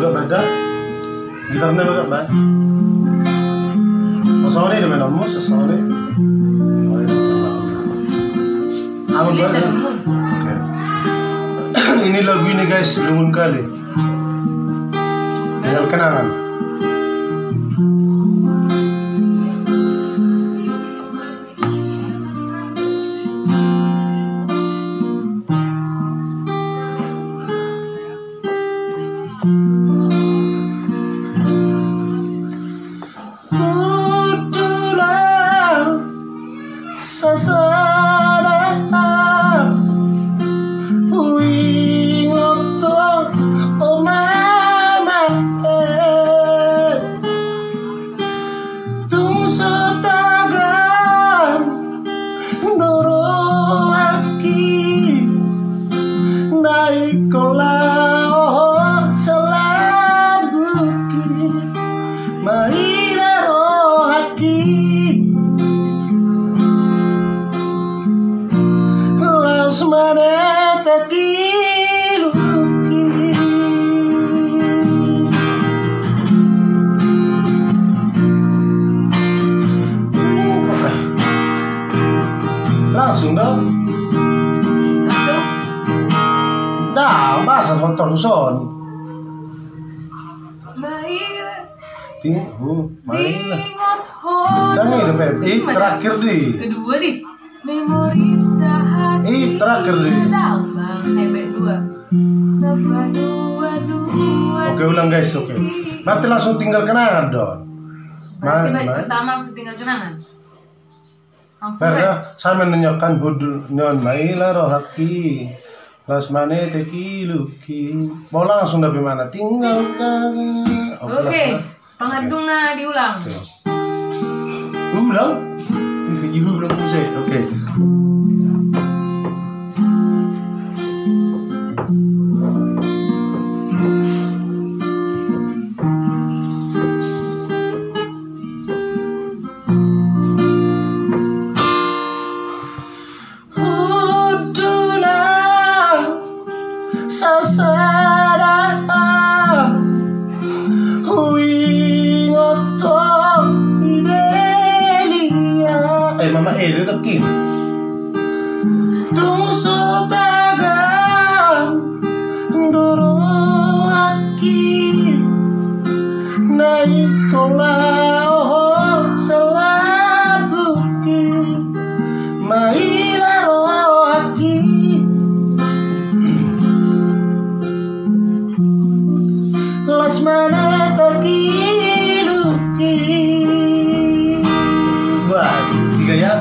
Buka beda. Gitarnya buka ba. Sasone di mana mo sasone. Apa Beli ba? selumun. Oke. ini lagu ini guys, lumun kali. Tinggal kenangan. da da da Langsung dong Langsung. Dah, masa motor son Maila. Ting, Ingat hono. Dan ini Beb, eh terakhir di Kedua nih. Memori tahasi. Ih, terakhir. Tambang baik dua. Dua dua dua. Oke ulang guys, oke Berarti langsung tinggal kenangan dong Berarti pertama langsung tinggal kenangan. Karena baik. sama menyokan hudul nyon maila rohaki las mane teki luki. Mau langsung dari mana? Tinggal Oke, pengedungnya diulang. Oke. ulang? Ibu belum selesai. Oke. Udulah Mailaro aki Las kiluki Wah, tiga ya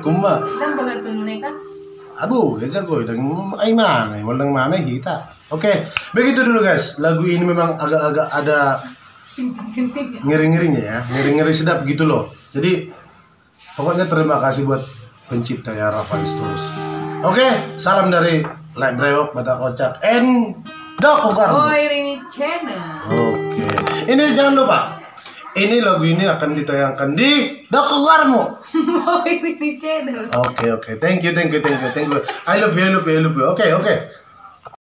kuma. Dan bagat tunay ka? Aduh, ya jago. Dan ay mana, walang mana kita. Oke, begitu dulu guys. Lagu ini memang agak-agak ada Sinting-sinting ya. ngeri-ngerinya ya, ngeri-ngeri sedap gitu loh. Jadi pokoknya terima kasih buat pencipta ya Rafael terus. Oke, salam dari Lek Brewok, Batak Kocak, and Doko Garbo. Oh, ini channel. Oke, ini jangan lupa. Ini lagu ini akan ditayangkan di Doko Garmo. Oh, ini channel. Oke oke, thank you thank you thank you thank you. I love you I love you I love you. Oke oke.